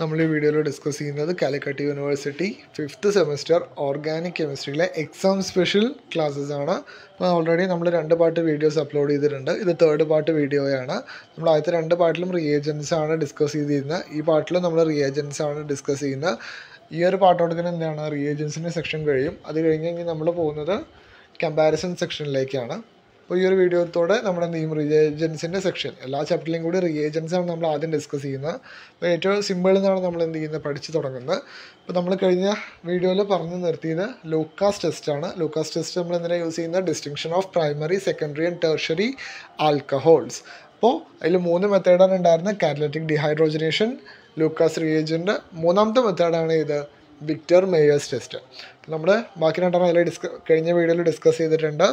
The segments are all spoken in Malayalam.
നമ്മൾ ഈ വീഡിയോയിൽ ഡിസ്കസ് ചെയ്യുന്നത് Calicut university fifth semester organic കെമിസ്ട്രിയിലെ exam special classes ആണ്. അപ്പോൾ ഓൾറെഡി നമ്മൾ രണ്ട് പാർട്ട് വീഡിയോസ് അപ്ലോഡ് ചെയ്തിട്ടുണ്ട്. ഇത് തേർഡ് പാർട്ട് വീഡിയോയാണ് നമ്മൾ ആദ്യത്തെ രണ്ട് പാർട്ടിലും റിയേജൻസ് ആണ് ഡിസ്കസ് ചെയ്തിരുന്നത്. ഈ പാർട്ടിലും നമ്മൾ റിയേജൻസ് ആണ് ഡിസ്കസ് ചെയ്യുന്നത്. ഈ ഒരു പാർട്ടോടത്തിന് എന്താണ്? റിയേജൻസിന്റെ സെക്ഷൻ കഴിയും. അത് കഴിഞ്ഞ് കഴിഞ്ഞാൽ നമ്മൾ പോകുന്നത് കമ്പാരിസൺ സെക്ഷനിലേക്കാണ് അപ്പോൾ ഈ ഒരു വീഡിയോത്തോടെ നമ്മുടെ നീം റിയേജൻസിന്റെ സെക്ഷൻ എല്ലാ ചാപ്റ്ററിലും കൂടി റിയേജൻസ് ആണ് നമ്മൾ ആദ്യം ഡിസ്കസ് ചെയ്യുന്നത്. അപ്പോൾ ഏറ്റവും സിമ്പിൾ എന്നാണ് നമ്മൾ എന്ത് ചെയ്യുന്നത്? പഠിച്ച് തുടങ്ങുന്നത്. അപ്പോൾ നമ്മൾ കഴിഞ്ഞ വീഡിയോയിൽ പറഞ്ഞു നിർത്തിയത് ലൂക്കാസ് ടെസ്റ്റ് ആണ്. ലൂക്കാസ് ടെസ്റ്റ് നമ്മൾ എന്തിനാണ് യൂസ് ചെയ്യുന്നത്? Distinction of primary secondary and tertiary alcohols അപ്പോൾ അതിൽ മൂന്ന് മെത്തേഡാണ് ഉണ്ടായിരുന്നത്. കാറ്റലറ്റിക് ഡിഹൈഡ്രോജനേഷൻ ലൂക്കാസ് റിയേജന്റ് മൂന്നാമത്തെ മെത്തേഡാണ് ഇത് വിക്ടർ മേയേഴ്സ് ടെസ്റ്റ്. നമ്മൾ ബാക്കി രണ്ടെണ്ണം അതിൽ ഡിസ്ക കഴിഞ്ഞ വീഡിയോയിൽ ഡിസ്കസ് ചെയ്തിട്ടുണ്ട്.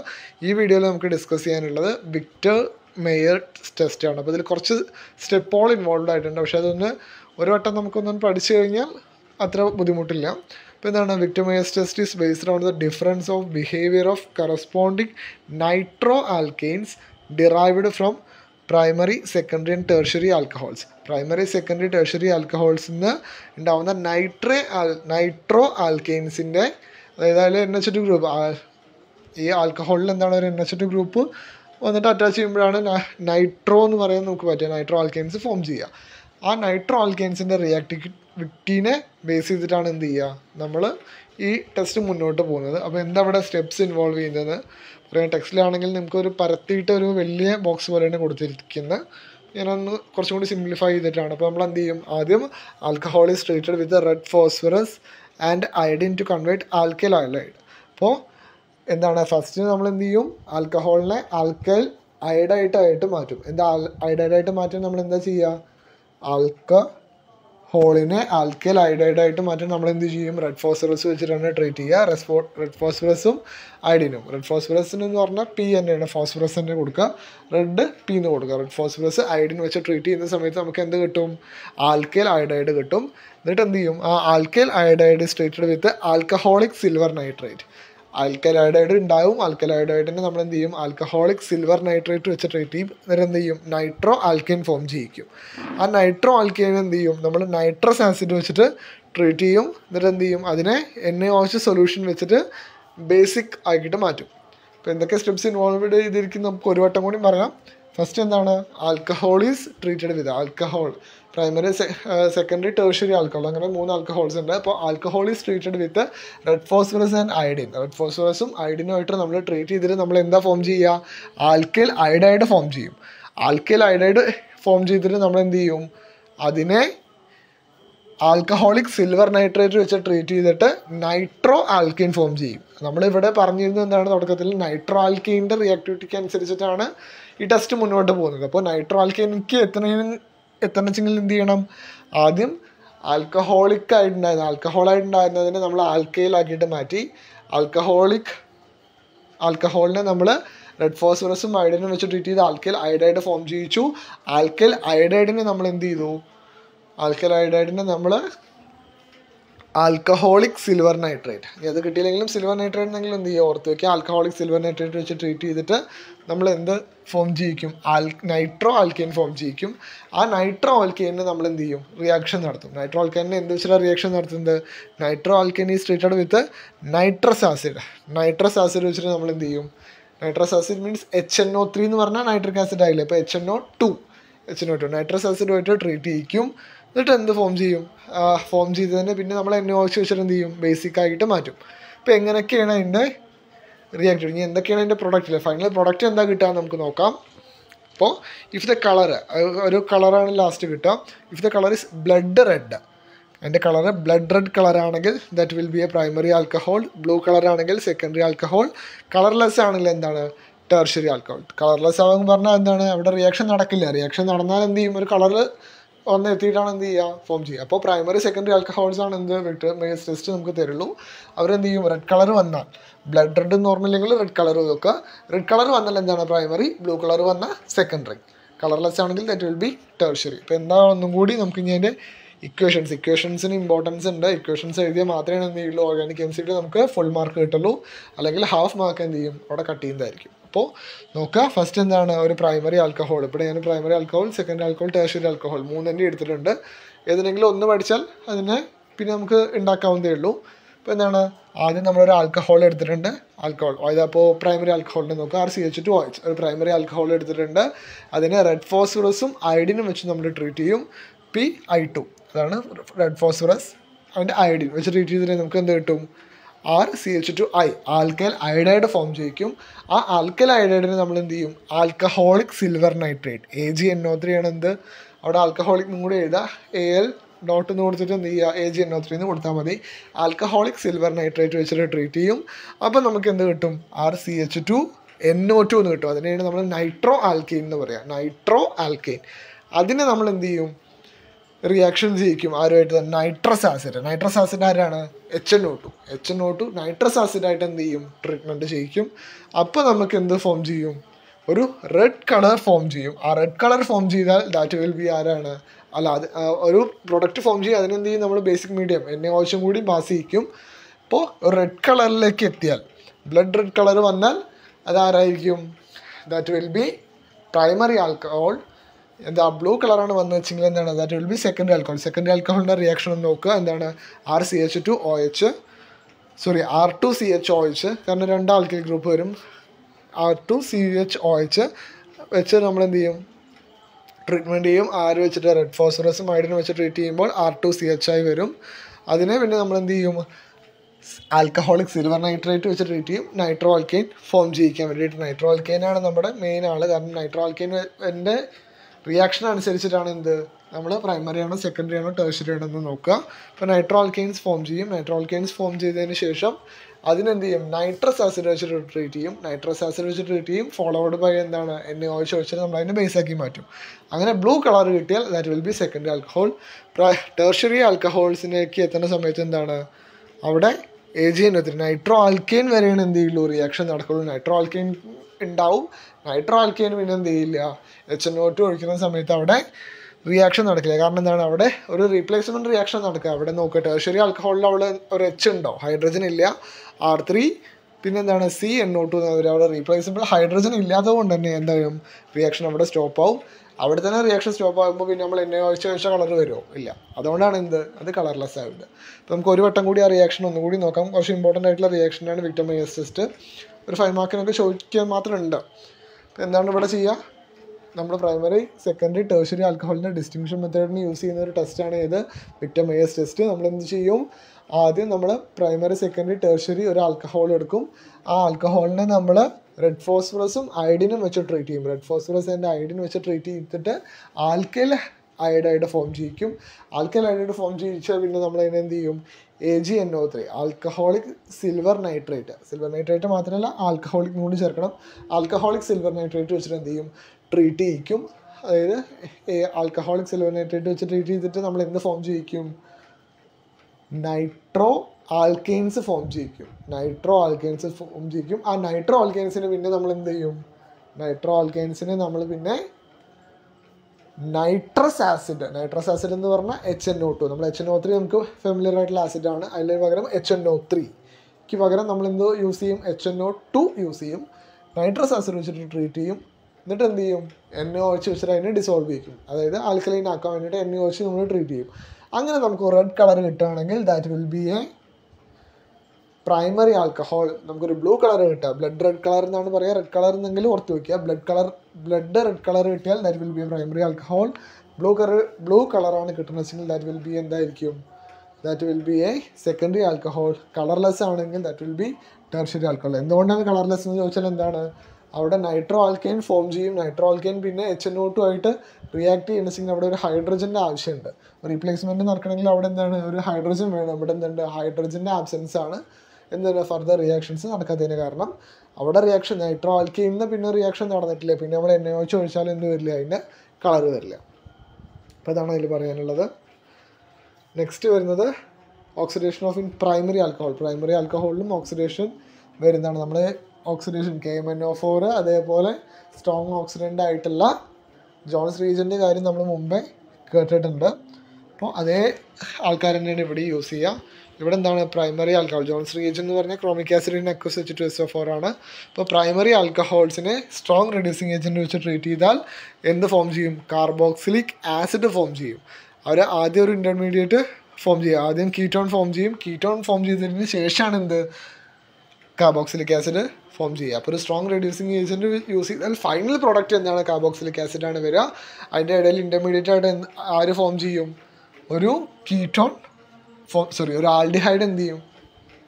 ഈ വീഡിയോയിൽ നമുക്ക് ഡിസ്കസ് ചെയ്യാനുള്ളത് വിക്ടർ മേയർ ടെസ്റ്റ് ആണ്. അപ്പോൾ ഇതിൽ കുറച്ച് സ്റ്റെപ്പുകൾ ഇൻവോൾവ് ആയിട്ടുണ്ട്. പക്ഷേ അതൊന്ന് ഒരു വട്ടം നമുക്കൊന്നും പഠിച്ചു കഴിഞ്ഞാൽ അത്ര ബുദ്ധിമുട്ടില്ല. അപ്പോൾ എന്താണ് Victor Meyer's test. Is based on the difference of behaviour of corresponding nitro alkanes derived from primary secondary and tertiary alcohols primary secondary tertiary ആൽക്കഹോൾസിൽ നിന്ന് ഉണ്ടാവുന്ന നൈട്രേ നൈട്രോ ആൽക്കെയിൻസിന്റെ അതായത് അതിൽ എൻ എച്ച് ടു ഗ്രൂപ്പ് ഈ ആൽക്കഹോളിൽ എന്താണ് ഒരു എൻ എച്ച് ടു ഗ്രൂപ്പ് വന്നിട്ട് അറ്റാച്ച് ചെയ്യുമ്പോഴാണ് നൈട്രോ എന്ന് പറയുന്നത് നമുക്ക് പറ്റുക. നൈട്രോ ആൽക്കെയിൻസ് ഫോം ചെയ്യുക. ആ നൈട്രോ ആൽക്കെയിൻസിന്റെ റിയാക്ടിവിറ്റിനെ ബേസ് ചെയ്തിട്ടാണ് എന്ത് ചെയ്യുക? നമ്മൾ ഈ ടെസ്റ്റ് മുന്നോട്ട് പോകുന്നത്. അപ്പോൾ എന്താ അവിടെ സ്റ്റെപ്സ് ഇൻവോൾവ് ചെയ്യുന്നത്? പറയാം ടെക്സ്റ്റിലാണെങ്കിൽ നിങ്ങൾക്ക് ഒരു പരത്തിയിട്ട് ഒരു വലിയ ബോക്സ് പോലെയാണ് കൊടുത്തിരിക്കുന്നത്. ഞാനൊന്ന് കുറച്ചും കൂടി സിംപ്ലിഫൈ ചെയ്തിട്ടാണ്. അപ്പോൾ നമ്മൾ എന്ത് ചെയ്യും? ആദ്യം alcohol is treated with red phosphorus and iodine to convert alkyl halide അപ്പോൾ എന്താണ്? ഫസ്റ്റ് നമ്മൾ എന്ത് ചെയ്യും? ആൽക്കഹോളിനെ ആൽക്കൽ അയഡായിട്ടായിട്ട് മാറ്റും. എന്താ അയഡൈഡായിട്ട് മാറ്റാൻ നമ്മൾ എന്താ ചെയ്യുക? ആൽക്ക ഹോളിനെ ആൽക്കൽ ആയിട്ട് മാറ്റാൻ നമ്മൾ എന്ത് ചെയ്യും? റെഡ് ഫോസ്ഫറസ് വെച്ചിട്ടാണ് ട്രീറ്റ് ചെയ്യുക. റെസ്ഫോ റെഡ് ഫോസ്ഫറസും അയഡിനും റെഡ് ഫോസ്ഫറസിന് എന്ന് പറഞ്ഞാൽ പി തന്നെയാണ്. ഫോസ്ഫറസ് തന്നെ കൊടുക്കുക. റെഡ് പി എന്ന് കൊടുക്കുക. റെഡ് ഫോസ്ഫറസ് അയഡിൻ വെച്ച് ട്രീറ്റ് ചെയ്യുന്ന സമയത്ത് നമുക്ക് എന്ത് കിട്ടും? ആൽക്കൽ അയഡൈഡ് കിട്ടും. എന്നിട്ട് എന്ത് ചെയ്യും? ആ alkyl iodide treated with alcoholic silver nitrate alkyl ആയിട്ട് ഉണ്ടാവും. ആൽക്കൽ അയഡൈഡിനെ നമ്മൾ എന്ത് ചെയ്യും? ആൽക്കഹോളിക് സിൽവർ നൈട്രേറ്റ് വെച്ച് ട്രീറ്റ് ചെയ്യും. എന്നിട്ട് എന്ത് ചെയ്യും? നൈട്രോ ആൽക്കൈൻ ഫോം ചെയ്യിക്കും. ആ നൈട്രോ ആൽക്കൈൻ എന്ത് ചെയ്യും? നമ്മൾ നൈട്രസ് ആസിഡ് വെച്ചിട്ട് ട്രീറ്റ് ചെയ്യും. എന്നിട്ട് എന്ത് ചെയ്യും? അതിനെ എൻ എ ഓച്ച് സൊല്യൂഷൻ വെച്ചിട്ട് ബേസിക് ആക്കിയിട്ട് മാറ്റും. അപ്പോൾ എന്തൊക്കെ സ്റ്റെപ്സ് ഇൻവോൾവ് ചെയ്തിരിക്കും നമുക്ക് ഒരു വട്ടം കൂടി പറയാം. ഫസ്റ്റ് എന്താണ്? Alcohol is treated with alcohol primary secondary tertiary alcohol അങ്ങനെ മൂന്ന് ആൽക്കഹോൾസ് ഉണ്ട്. അപ്പോൾ alcohol is treated with red phosphorus and iodine red ഫോസ്ഫറസും അയഡിനുമായിട്ട് നമ്മൾ ട്രീറ്റ് ചെയ്തിട്ട് നമ്മൾ എന്താ ഫോം ചെയ്യുക? ആൽക്കൽ അയഡൈഡ് ഫോം ചെയ്യും. ആൽക്കൽ അയഡൈഡ് ഫോം ചെയ്തിട്ട് നമ്മൾ എന്ത് ചെയ്യും? അതിനെ ആൽക്കഹോളിക് സിൽവർ നൈട്രേറ്റ് വെച്ച് ട്രീറ്റ് ചെയ്തിട്ട് നൈട്രോ ആൽക്കീൻ ഫോം ചെയ്യും. നമ്മളിവിടെ പറഞ്ഞിരുന്നത് എന്താണ് തുടക്കത്തിൽ? നൈട്രോ ആൽക്കീന്റെ റിയാക്ടിവിറ്റിക്ക് അനുസരിച്ചിട്ടാണ് ഈ ടെസ്റ്റ് മുന്നോട്ട് പോകുന്നത്. അപ്പോൾ നൈട്രോ ആൽക്കീനിക്ക് എത്തണ എത്തണമെങ്കിൽ എന്ത് ചെയ്യണം? ആദ്യം ആൽക്കഹോളിക് ആയിട്ടുണ്ടായിരുന്ന ആൽക്കഹോൾ ആയിട്ടുണ്ടായിരുന്നതിനെ നമ്മൾ ആൽക്കയിലാക്കിയിട്ട് മാറ്റി ആൽക്കഹോളിക് ആൽക്കഹോളിനെ നമ്മൾ റെഡ് ഫോസ്ഫറസും അയഡൈനും വെച്ച് ട്രീറ്റ് ചെയ്ത് ആൽക്കൽ അയഡൈഡ് ഫോം ചെയ്യിച്ചു. ആൽക്കൽ അയഡൈഡിനെ നമ്മൾ എന്ത് ചെയ്തു? ആൽക്കൽ അയഡൈഡിനെ നമ്മൾ ആൽക്കഹോളിക് സിൽവർ നൈട്രേറ്റ്. അത് കിട്ടിയില്ലെങ്കിലും സിൽവർ നൈട്രേറ്റ് എന്നെങ്കിലും എന്ത് ചെയ്യുക ഓർത്ത് വയ്ക്കുക ആൽക്കഹോളിക് സിൽവർ നൈട്രേറ്റ് വെച്ച് ട്രീറ്റ് ചെയ്തിട്ട് നമ്മൾ എന്ത് ഫോം ചെയ്യിക്കും? ആൽ നൈട്രോ ആൽക്കൈൻ ഫോം ചെയ്യിക്കും. ആ നൈട്രോ ആൽക്കൈനെ നമ്മൾ എന്ത് ചെയ്യും? റിയാക്ഷൻ നടത്തും. നൈട്രോ ആൽക്കൈനെ എന്ത് വെച്ചിട്ടാണ് റിയാക്ഷൻ നടത്തുന്നത്? Nitro alkyne is treated with nitrous acid nitrous acid വെച്ചിട്ട് നമ്മൾ എന്ത് ചെയ്യും? Nitrous acid means H N O three എന്ന് പറഞ്ഞാൽ നൈട്രിക് ആസിഡ് ആയില്ലേ? അപ്പോൾ H N O two H N O two nitrous ആസിഡുമായിട്ട് treat ചെയ്യിക്കും. എന്നിട്ട് എന്ത് ഫോം ചെയ്യും ഫോം ചെയ്തതിന് പിന്നെ നമ്മൾ എന്നെ ഒഴിച്ച് വെച്ചിട്ട് എന്ത് ചെയ്യും? ബേസിക് ആയിട്ട് മാറ്റും. അപ്പോൾ എങ്ങനെയൊക്കെയാണ് അതിന്റെ റിയാക്ട് ഇനി എന്തൊക്കെയാണ് അതിന്റെ പ്രൊഡക്റ്റിൽ ഫൈനൽ പ്രൊഡക്റ്റ് എന്താ കിട്ടുക നമുക്ക് നോക്കാം. അപ്പോൾ ഇഫ് ദ കളർ ഒരു കളറാണ് ലാസ്റ്റ് കിട്ടുക. If the colour is blood red അതിന്റെ colour blood red കളറാണെങ്കിൽ that will be a primary alcohol blue കളറാണെങ്കിൽ secondary alcohol colourless ആണെങ്കിൽ എന്താണ്? ടെർഷറി ആൽക്കഹോൾ കളർലെസ് ആകുമെന്ന് പറഞ്ഞാൽ എന്താണ്? അവിടെ റിയാക്ഷൻ നടക്കില്ല. റിയാക്ഷൻ നടന്നാൽ എന്ത് ചെയ്യും? ഒരു കളർ വന്ന് എത്തിയിട്ടാണ് എന്ത് ചെയ്യുക ഫോം ചെയ്യുക. അപ്പോൾ പ്രൈമറി സെക്കൻഡറി ആൽക്കഹോൾസ് ആണ് എന്ത് വിക്ടർ മേസ് ടെസ്റ്റ് നമുക്ക് തരുള്ളൂ. അവരെന്ത് ചെയ്യും? റെഡ് കളർ വന്നാൽ. ബ്ലഡ് റെഡ് നോർമലില്ലെങ്കിൽ റെഡ് കളർ നോക്കുക റെഡ് കളർ വന്നാൽ എന്താണ് പ്രൈമറി ബ്ലൂ കളർ വന്നാൽ സെക്കൻഡറി കളർലെസ് ആണെങ്കിൽ ദറ്റ് വിൽ ബി ടെർഷറി ഇപ്പോൾ എന്താ ഒന്നും കൂടി നമുക്ക് ഇനി അതിന്റെ ഇക്വേഷൻസ് ഇക്വേഷൻസിന് ഇമ്പോർട്ടൻസ് ഉണ്ട്. ഇക്വേഷൻസ് എഴുതിയാൽ മാത്രമേ എന്ത് ചെയ്യുള്ളൂ? ഓർഗാനിക് കെമിസ്ട്രിയിൽ നമുക്ക് ഫുൾ മാർക്ക് കിട്ടുള്ളൂ. അല്ലെങ്കിൽ ഹാഫ് മാർക്ക് എന്ത് ചെയ്യും? അവിടെ കട്ട് ചെയ്യുന്നതായിരിക്കും. അപ്പോൾ നോക്കുക ഫസ്റ്റ് എന്താണ് ഒരു പ്രൈമറി ആൽക്കഹോൾ ഇവിടെ ഞാൻ primary alcohol second alcohol tertiary alcohol മൂന്നെണ്ണം എടുത്തിട്ടുണ്ട്. ഏതെങ്കിലും ഒന്ന് പഠിച്ചാൽ അതിനെ പിന്നെ നമുക്ക് ഉണ്ടാക്കാവുന്നതേ ഉള്ളൂ. ഇപ്പോൾ എന്താണ്? ആദ്യം നമ്മളൊരു ആൽക്കഹോൾ എടുത്തിട്ടുണ്ട്. ആൽക്കഹോൾ അപ്പോൾ പ്രൈമറി ആൽക്കഹോളിനെ നോക്കുക R C H two O H ഒരു പ്രൈമറി ആൽക്കഹോൾ എടുത്തിട്ടുണ്ട്. അതിനെ റെഡ് ഫോസ്ഫറസും അയഡിനും വെച്ച് നമ്മൾ ട്രീറ്റ് ചെയ്യും. പി ഐ ടു അതാണ് റെഡ് ഫോസ്ഫറസ് അതിന്റെ അയഡിൻ വെച്ച് ട്രീറ്റ് ചെയ്തിട്ട് നമുക്ക് എന്ത് കിട്ടും? R C H two I alkyl iodide form ചെയ്യിക്കും. ആ ആൽക്കൽ അയഡൈഡിനെ നമ്മൾ എന്ത് ചെയ്യും? Alcoholic silver nitrate A G N O three ആണ് എന്ത്? അവിടെ ആൽക്കഹോളിക് കൂടെ എഴുതുക എ എൽ ഡോട്ട് എന്ന് കൊടുത്തിട്ട് എന്ത് ചെയ്യുക? A G N O three എന്ന് കൊടുത്താൽ മതി. ആൽക്കഹോളിക് സിൽവർ നൈട്രേറ്റ് വെച്ചിട്ട് ട്രീറ്റ് ചെയ്യും. അപ്പോൾ നമുക്ക് എന്ത് കിട്ടും? R C H two N O two എന്ന് കിട്ടും. അതിനെയാണ് നമ്മൾ നൈട്രോ ആൽക്കെയിൻ എന്ന് പറയുക നൈട്രോ ആൽക്കെയിൻ അതിനെ നമ്മൾ എന്ത് ചെയ്യും? റിയാക്ഷൻ ചെയ്യിക്കും ആരുമായിട്ട് നൈട്രസ് ആസിഡ് നൈട്രസ് ആസിഡ് ആരാണ് H N O two H N O two nitrous ആസിഡായിട്ട് എന്ത് ചെയ്യും? ട്രീറ്റ്മെന്റ് ചെയ്യിക്കും. അപ്പോൾ നമുക്ക് എന്ത് ഫോം ചെയ്യും? ഒരു റെഡ് കളർ ഫോം ചെയ്യും. ആ റെഡ് കളർ ഫോം ചെയ്താൽ ദാറ്റ് വിൽ ബി ആരാണ്? അല്ല അത് ഒരു പ്രൊഡക്റ്റ് ഫോം ചെയ്യും. അതിനെന്ത് ചെയ്യും? നമ്മൾ ബേസിക് മീഡിയം എന്നെ ആവശ്യം കൂടി പാസ് ചെയ്യിക്കും. അപ്പോൾ റെഡ് കളറിലേക്ക് എത്തിയാൽ ബ്ലഡ് റെഡ് കളർ വന്നാൽ അതാരായിരിക്കും that will be primary alcohol എന്താ ബ്ലൂ കളറാണ് വന്നു വെച്ചെങ്കിൽ എന്താണ്? That will be secondary alcohol secondary ആൽക്കഹോളിന്റെ reaction ഒന്ന് നോക്കുക. എന്താണ്? R C H two O H sorry R two C H O H കാരണം രണ്ട് ആൽക്കൽ ഗ്രൂപ്പ് വരും. R two C H O H വെച്ച് നമ്മൾ എന്ത് ചെയ്യും? ട്രീറ്റ്മെന്റ് ചെയ്യും. ആര് വെച്ചിട്ട്? റെഡ് ഫോസ്ഫറസും അയഡിനും വെച്ച് ട്രീറ്റ് ചെയ്യുമ്പോൾ ആർ ടു സി എച്ച് ആയി വരും. അതിനെ പിന്നെ നമ്മൾ എന്ത് ചെയ്യും? ആൽക്കഹോളിക് സിൽവർ നൈട്രേറ്റ് വെച്ച് ട്രീറ്റ് ചെയ്യും. നൈട്രോ ആൽക്കെയിൻ ഫോം ചെയ്യിക്കാൻ വേണ്ടിയിട്ട്. നൈട്രോ ആൽക്കെയിനാണ് നമ്മുടെ മെയിൻ ആൾ കാരണം നൈട്രോ ആൽക്കെയിന്റെ റിയാക്ഷൻ അനുസരിച്ചിട്ടാണ് എന്ത്? നമ്മൾ പ്രൈമറി ആണോ സെക്കൻഡറി ആണോ ടേഴ്സറി ആണോ എന്ന് നോക്കുക. ഇപ്പോൾ നൈട്രോ ഫോം ചെയ്യും. നൈട്രോ ഫോം ചെയ്തതിന് ശേഷം അതിനെന്ത് ചെയ്യും നൈട്രസ് ആസിഡ് വെച്ചിട്ട് ട്രീറ്റ് ചെയ്യും. നൈട്രസ് ആസിഡ് വെച്ച് ട്രീറ്റ് ചെയ്യും. ഫോളോഡ് ബൈ എന്താണ്? എന്നെ ഓയിച്ച് വെച്ചിട്ട് നമ്മൾ അതിനെ ബേസ് ആക്കി മാറ്റും. അങ്ങനെ ബ്ലൂ കളർ കിട്ടിയാൽ that will be secondary alcohol tertiary ആൽക്കഹോൾസിലേക്ക് എത്തുന്ന സമയത്ത് എന്താണ്? അവിടെ A G N nitro alkane വരെയാണ് എന്ത് ചെയ്യുള്ളൂ? റിയാക്ഷൻ നടക്കുള്ളൂ. നൈട്രോ ആൽക്കെയിൻ ഉണ്ടാവും. നൈട്രോ ആൽക്കെയിൻ പിന്നെ എന്ത് ചെയ്യില്ല. എച്ച് എൻ ഒ ടു ഒഴിക്കുന്ന സമയത്ത് അവിടെ റിയാക്ഷൻ നടക്കില്ല. കാരണം എന്താണ്? അവിടെ ഒരു റീപ്ലേസ്മെന്റ് റിയാക്ഷൻ നടക്കുക. അവിടെ നോക്കട്ടെ. ശരി ആൽക്കഹോളിൽ അവിടെ ഒരു എച്ച് ഉണ്ടോ? ഹൈഡ്രജൻ ഇല്ല. ആർ ത്രീ പിന്നെ എന്താണ്? സി എൻ ഒ ടു അവിടെ റീപ്ലേസബിൾ ഹൈഡ്രജൻ ഇല്ലാത്തതുകൊണ്ട് തന്നെ എന്തായാലും റിയാക്ഷൻ അവിടെ സ്റ്റോപ്പ് ആവും. അവിടെ തന്നെ റിയാക്ഷൻ സ്റ്റോപ്പ് ആകുമ്പോൾ പിന്നെ നമ്മൾ എന്നെ ഒഴിച്ച് ഒഴിച്ച കളർ വരുമോ ഇല്ല. അതുകൊണ്ടാണ് എന്ത്? അത് കളർലെസ് ആവുന്നത് അപ്പോൾ നമുക്ക് ഒരു വട്ടം കൂടി ആ റിയാക്ഷൻ ഒന്നുകൂടി നോക്കാം. കുറച്ച് ഇമ്പോർട്ടന്റ് ആയിട്ടുള്ള റിയാക്ഷനാണ് വിക്ടമൈസ് ടെസ്റ്റ് ഒരു ഫൈവ് മാർക്കിനൊക്കെ ചോദിക്കാൻ മാത്രം ഉണ്ട് അപ്പോൾ എന്താണ് ഇവിടെ ചെയ്യുക നമ്മൾ പ്രൈമറി സെക്കൻഡറി ടേഴ്സറി ആൽക്കഹോളിന്റെ ഡിസ്റ്റിങ്ഷൻ മെത്തേഡിന് യൂസ് ചെയ്യുന്ന ഒരു ടെസ്റ്റാണ് ഇത്. എസ് ടെസ്റ്റ് നമ്മൾ എന്ത് ചെയ്യും? ആദ്യം നമ്മൾ പ്രൈമറി സെക്കൻഡറി ടേഴ്സറി ഒരു ആൽക്കഹോൾ എടുക്കും. ആ ആൽക്കഹോളിനെ നമ്മൾ റെഡ് ഫോസ്ഫറസും ഐഡിനും വെച്ച് ട്രീറ്റ് ചെയ്യും. റെഡ് ഫോസ്ഫറസ് ആൻഡ് അയഡിൻ വെച്ച് ട്രീറ്റ് ചെയ്തിട്ട് ആൽക്കൽ അയഡായിട്ട് ഫോം ചെയ്യിക്കും. ആൽക്കൽ അയഡായിട്ട് ഫോം ചെയ്യിച്ചാൽ പിന്നെ നമ്മൾ അതിനെ ചെയ്യും? A G N O three alcoholic silver nitrate silver nitrate മാത്രമല്ല ആൽക്കഹോളിക് കൂടി ചേർക്കണം. ആൽക്കഹോളിക് സിൽവർ നൈട്രേറ്റ് വെച്ചിട്ട് എന്ത് ചെയ്യും? ട്രീറ്റ് ചെയ്യിക്കും. അതായത് ആൽക്കഹോളിക് സിൽവർ നൈട്രേറ്റ് വെച്ച് ട്രീറ്റ് ചെയ്തിട്ട് നമ്മൾ എന്ത് ഫോം ചെയ്യിക്കും? നൈട്രോ ആൽക്കെയിൻസ് ഫോം ചെയ്യിക്കും. നൈട്രോ ആൽക്കെയിൻസ് ഫോം ചെയ്യിക്കും. ആ നൈട്രോ ആൽക്കെയിൻസിന് പിന്നെ നമ്മൾ എന്ത് ചെയ്യും? നൈട്രോ ആൽക്കെയിൻസിന് നമ്മൾ പിന്നെ നൈട്രസ് ആസിഡ് നൈട്രസ് ആസിഡ് എന്ന് പറഞ്ഞാൽ എച്ച് എൻ ഒ ടു നമ്മൾ എച്ച് എൻ ഒ ത്രീ നമുക്ക് ഫെമിലിയർ ആയിട്ടുള്ള ആസിഡാണ് അതിന് പകരം എച്ച് എൻ ഒ ത്രീക്ക് പകരം നമ്മൾ എന്തോ യൂസ് ചെയ്യും? H N O two use ചെയ്യും. നൈട്രസ് ആസിഡ് വെച്ചിട്ട് ട്രീറ്റ് ചെയ്യും. എന്നിട്ട് എന്ത് ചെയ്യും? എണ്ണ ഒഴിച്ച് വെച്ചിട്ട് അതിനെ ഡിസോൾവ് ചെയ്യും അതായത് ആൽക്കലൈൻ ആക്കാൻ വേണ്ടിയിട്ട് എണ്ണ ഒഴിച്ച് നമ്മൾ ട്രീറ്റ് ചെയ്യും. അങ്ങനെ നമുക്ക് റെഡ് കളർ കിട്ടുകയാണെങ്കിൽ that will be a primary alcohol നമുക്കൊരു ബ്ലൂ കളർ കിട്ടുക. ബ്ലഡ് റെഡ് കളർ എന്നാണ് പറയുക റെഡ് കളർ എന്നെങ്കിലും ഓർത്ത് വയ്ക്കുക blood colour blood red colour കിട്ടിയാൽ that will be primary alcohol blue colour blue കളറാണ് കിട്ടുന്നത് വെച്ചെങ്കിൽ ദാറ്റ് വിൽ ബി എന്തായിരിക്കും? That will be a secondary alcohol colourless ആണെങ്കിൽ that will be tertiary alcohol എന്തുകൊണ്ടാണ് കളർലെസ് എന്ന് ചോദിച്ചാൽ എന്താണ്? അവിടെ നൈട്രോ ആൽക്കൈൻ ഫോം ചെയ്യും. നൈട്രോ ആൽക്കൈൻ പിന്നെ എച്ച് എൻ ഒ ടു ആയിട്ട് റിയാക്ട് ചെയ്യണമെങ്കിൽ അവിടെ ഒരു ഹൈഡ്രജന്റെ ആവശ്യമുണ്ട്. റീപ്ലേസ്മെന്റ് നടക്കണമെങ്കിൽ അവിടെ എന്താണ്? ഒരു ഹൈഡ്രജൻ വേണം. അവിടെ എന്തുണ്ട്? ഹൈഡ്രജന്റെ ആബ്സെൻസ് ആണ്. എന്താണ് ഫർദർ റിയാക്ഷൻസ് നടക്കാത്തതിന് കാരണം അവിടെ റിയാക്ഷൻ നൈട്രോ ആൽക്കൈനിന്ന് പിന്നെ റിയാക്ഷൻ നടന്നിട്ടില്ല. പിന്നെ നമ്മൾ എന്നെ വെച്ച് ഒഴിച്ചാൽ എന്ത് വരില്ല അതിന്റെ കളർ വരില്ല. അപ്പോൾ ഇതാണ് അതിൽ പറയാനുള്ളത്. നെക്സ്റ്റ് വരുന്നത് oxidation of in primary alcohol primary ആൽക്കഹോളിലും oxidation വരുന്നതാണ്. നമ്മൾ oxidation K M N O four അതേപോലെ സ്ട്രോങ് ഓക്സിഡന്റ് ആയിട്ടുള്ള ജോൺസ് റീജന്റെ കാര്യം നമ്മൾ മുമ്പേ കേട്ടിട്ടുണ്ട്. അപ്പോൾ അതേ ആൾക്കാർ തന്നെയാണ് ഇവിടെ യൂസ് ചെയ്യുക. ഇവിടെ എന്താണ് പ്രൈമറി ആൽക്കഹോൾ ജോൺസ് റിയേജ് എന്ന് പറഞ്ഞാൽ ക്രോമിക് ആസിഡിൻ അക്വസ് വെച്ച് ടു എസ് ഒ ഫോർ ആണ്. അപ്പോൾ പ്രൈമറി ആൽക്കഹോൾസിനെ സ്ട്രോങ് റെഡ്യൂസിങ് ഏജന്റ് വെച്ച് ട്രീറ്റ് ചെയ്താൽ എന്ത് ഫോം ചെയ്യും? കാർബോക്സിലിക് ആസിഡ് ഫോം ചെയ്യും. അവർ ആദ്യം ഒരു ഇന്റർമീഡിയറ്റ് ഫോം ചെയ്യും. ആദ്യം കീറ്റോൺ ഫോം ചെയ്യും. കീറ്റോൺ ഫോം ചെയ്തതിന് ശേഷമാണ് എന്ത്? കാർബോക്സിലിക് ആസിഡ് ഫോം ചെയ്യുക. അപ്പോൾ ഒരു സ്ട്രോങ് റെഡ്യൂസിങ് ഏജന്റ് യൂസ് ചെയ്താൽ ഫൈനൽ പ്രോഡക്റ്റ് എന്താണ്? കാർബോക്സിലിക് ആസിഡാണ് വരിക. അതിന്റെ ഇടയിൽ ഇന്റർമീഡിയറ്റ് ആയിട്ട് ആര് ഫോം ചെയ്യും? ഒരു കീറ്റോൺ ഫോം സോറി ഒരു ആൽഡിഹൈഡ് എന്ത് ചെയ്യും?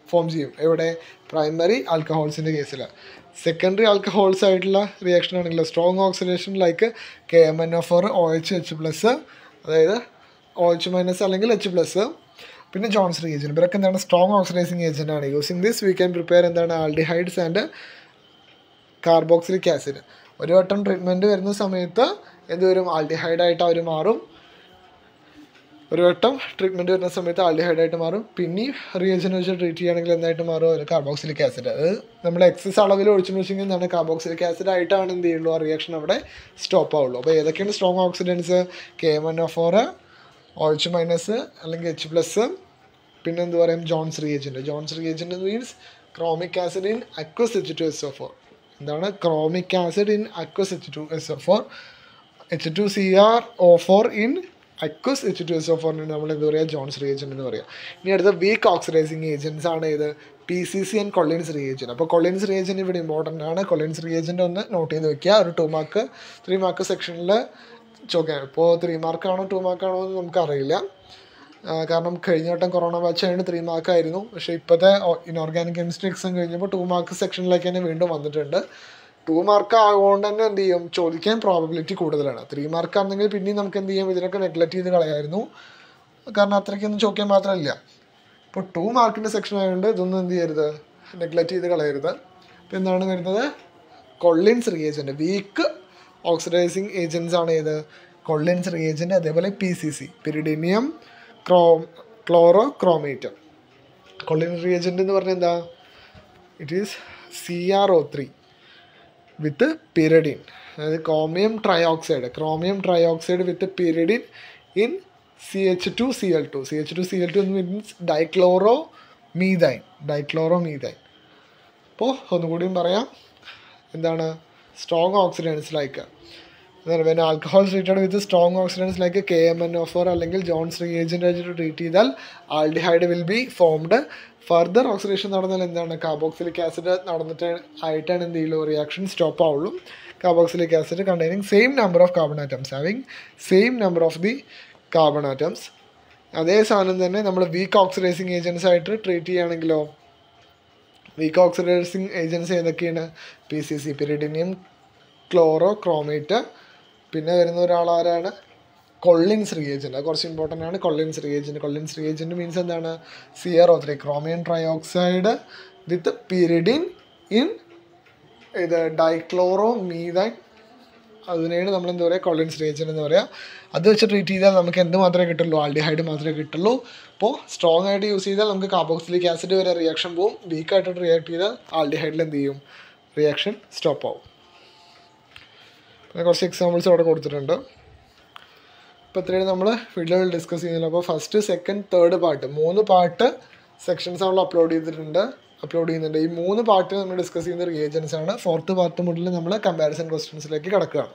ഫോം ചെയ്യും. എവിടെ? പ്രൈമറി ആൽക്കഹോൾസിന്റെ കേസിൽ സെക്കൻഡറി ആൽക്കഹോൾസ് ആയിട്ടുള്ള റിയാക്ഷൻ ആണെങ്കിൽ strong oxidation like K M N F or O H H plus അതായത് ഒ എച്ച് മൈനസ് അല്ലെങ്കിൽ എച്ച് പ്ലസ് പിന്നെ ജോൺസ് ഏജന്റ് ഇവരൊക്കെ എന്താണ്? സ്ട്രോങ് ഓക്സിഡൈസിങ് ഏജന്റ് ആണ്. Using this we can prepare എന്താണ്? ആൽഡിഹൈഡ്സ് ആൻഡ് കാർബോക്സിലിക് ആസിഡ് ഒരു വട്ടം ട്രീറ്റ്മെന്റ് വരുന്ന സമയത്ത് എന്ത് വരും? ആൽഡിഹൈഡായിട്ട് അവർ മാറും. ഒരു വട്ടം ട്രീറ്റ്മെന്റ് വരുന്ന സമയത്ത് ആൽഡിഹൈഡായിട്ട് മാറും. പിന്നെയും റിയേജൻ വെച്ച് ട്രീറ്റ് ചെയ്യുകയാണെങ്കിൽ എന്തായിട്ട് മാറും? ഒരു കാർബോക്സിലിക് ആസിഡ് അത് നമ്മൾ എക്സസ് അളവിൽ ഒഴിച്ചു വെച്ചെങ്കിൽ എന്താണ്? കാർബോക്സിലിക് ആസിഡ് ആയിട്ടാണ് എന്ത് ചെയ്യുള്ളൂ? ആ റിയാക്ഷൻ അവിടെ സ്റ്റോപ്പ് ആവുള്ളൂ. അപ്പോൾ ഏതൊക്കെയാണ് strong oxidants K M N O four OH minus അല്ലെങ്കിൽ എച്ച് പ്ലസ് പിന്നെ എന്ത് പറയും? Jones reagent Jones reagent means chromic acid in aqueous H two S O four എന്താണ്? Chromic acid in aqueous H two S O four H two C R O four in aqueous H two S നമ്മൾ എന്താ പറയുക ജോൺസ് റിയേജൻ എന്ന് പറയുക ഇനി അടുത്ത വീക്ക് ഓക്സിഡൈസിങ് ഏജൻസ് ആണ് ഇത് P C C and Collins reagent അപ്പോൾ കൊള്ളിൻസ് റിയേജൻ ഇവിടെ ഇമ്പോർട്ടന്റ് ആണ്. കൊള്ളിൻസ് റിയേജന്റെ ഒന്ന് നോട്ട് ചെയ്ത് വെക്കുക. ഒരു ടു മാർക്ക് ത്രീ മാർക്ക് സെക്ഷനിൽ ചോദിക്കാം. ഇപ്പോൾ ത്രീ മാർക്കാണോ ടു മാർക്കാണോ എന്ന് നമുക്കറിയില്ല. കാരണം കഴിഞ്ഞ വട്ടം കൊറോണ ബാച്ച് ആയതുകൊണ്ട് ത്രീ മാർക്ക് ആയിരുന്നു. പക്ഷേ ഇപ്പോഴത്തെ ഇൻഓർഗാനിക് കെമിസ്ട്രി എക്സാം കഴിഞ്ഞപ്പോൾ ടു മാർക്ക് സെക്ഷനിലേക്ക് തന്നെ വീണ്ടും വന്നിട്ടുണ്ട്. ടു മാർക്ക് ആയതുകൊണ്ട് തന്നെ എന്ത് ചെയ്യും? ചോദിക്കാൻ പ്രോബബിലിറ്റി കൂടുതലാണ്. ത്രീ മാർക്ക് ആണെങ്കിൽ പിന്നെയും നമുക്ക് എന്ത് ചെയ്യും? ഇതിനൊക്കെ നെഗ്ലക്റ്റ് ചെയ്ത് കളയായിരുന്നു. കാരണം അത്രയ്ക്കൊന്നും ചോദിക്കാൻ മാത്രമല്ല ഇപ്പോൾ ടു മാർക്കിന്റെ സെക്ഷൻ ആയതുകൊണ്ട് ഇതൊന്നും എന്ത് ചെയ്യരുത്? നെഗ്ലക്റ്റ് ചെയ്ത് കളയരുത്. അപ്പോൾ എന്താണ് വരുന്നത്? Collins reagent weak oxidising agents ആണ് ഏത്? കൊള്ളിൻസ് റിയേജന്റ് അതേപോലെ പി സി സി പിരിഡിനിയം ക്രോ ക്ലോറോ ക്രോമേറ്റം കൊള്ളിൻസ് റിയേജന്റ് എന്ന് പറഞ്ഞാൽ എന്താ? It is C R O three with pyridine അതായത് chromium trioxide chromium trioxide with pyridine in C H two C L two C H two C L two means dichloro methane dichloro methane അപ്പോൾ ഒന്നുകൂടിയും പറയാം. എന്താണ്? Strong oxidants like when alcohol treated with strong oxidants like K M N O four അല്ലെങ്കിൽ ജോൺസ് റിയേജന്റ് ആയിട്ട് ട്രീറ്റ് ചെയ്താൽ aldehyde will be formed further oxidation നടന്നാൽ എന്താണ്? കാർബോക്സിലിക് ആസിഡ് നടന്നിട്ട് ആയിട്ടാണ് എന്ത് ചെയ്യുള്ളൂ? റിയാക്ഷൻ സ്റ്റോപ്പ് ആവുള്ളൂ. Carboxylic acid containing same number of carbon atoms having same number of the carbon atoms അതേ സാധനം തന്നെ നമ്മൾ വീക്ക് ഓക്സിഡൈസിങ് ഏജൻസ് ആയിട്ട് ട്രീറ്റ് ചെയ്യുകയാണെങ്കിലോ? വീക്ക് ഓക്സിഡൈസിങ് ഏജൻസ് ഏതൊക്കെയാണ്? P C C pyridinium chloro chromate പിന്നെ വരുന്ന ഒരാളാരാണ് കൊള്ളിൻസ് റിയേജന്റ് അത് കുറച്ച് ഇമ്പോർട്ടന്റ് ആണ്. Collins reagent Collins reagent means എന്താണ്? സിയറോ three chromium trioxide with pyridine in ഇത് ഡൈക്ലോറോ മീതൈൻ അതിനെയാണ് നമ്മൾ എന്താ പറയുക കൊള്ളിൻസ് റിയേജൻ എന്ന് പറയുക അത് വെച്ച് ട്രീറ്റ് ചെയ്താൽ നമുക്ക് എന്ത് മാത്രമേ കിട്ടുള്ളൂ? ആൽഡിഹൈഡ് മാത്രമേ കിട്ടുള്ളൂ. അപ്പോൾ സ്ട്രോങ് ആയിട്ട് യൂസ് ചെയ്താൽ നമുക്ക് കാർബോക്സിലിക് ആസിഡ് വരെ റിയാക്ഷൻ പോവും. വീക്കായിട്ട് റിയാക്ട് ചെയ്താൽ ആൽഡിഹൈഡിൽ എന്ത് ചെയ്യും? റിയാക്ഷൻ സ്റ്റോപ്പ് ആവും. പിന്നെ കുറച്ച് എക്സാമ്പിൾസ് അവിടെ കൊടുത്തിട്ടുണ്ട്. ഇപ്പോൾ ഇത്രയും നമ്മൾ വീഡിയോയിൽ ഡിസ്കസ് ചെയ്യുന്നില്ല. അപ്പോൾ ഫസ്റ്റ് സെക്കൻഡ് തേർഡ് പാർട്ട് മൂന്ന് പാർട്ട് സെക്ഷൻസ് നമ്മൾ അപ്ലോഡ് ചെയ്തിട്ടുണ്ട്. അപ്ലോഡ് ചെയ്യുന്നുണ്ട്. ഈ മൂന്ന് പാർട്ട് നമ്മൾ ഡിസ്കസ് ചെയ്യുന്ന റിയേജൻസ് ആണ്. ഫോർത്ത് പാർട്ട് മുതൽ നമ്മൾ കമ്പാരിസൺ ക്വസ്റ്റ്യൻസിലേക്ക് കിടക്കുകയാണ്.